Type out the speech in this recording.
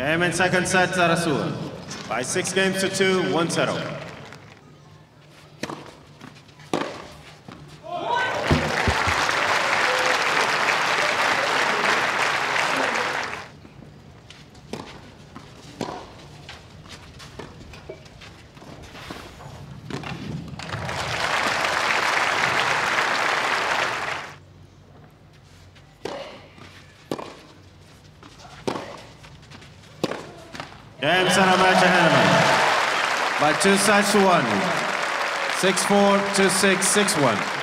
Game in second set, Zarazua. By six games to two, one settle. Game center match Hennemann. By two sets to one. 6-4, 2-6, 6-1.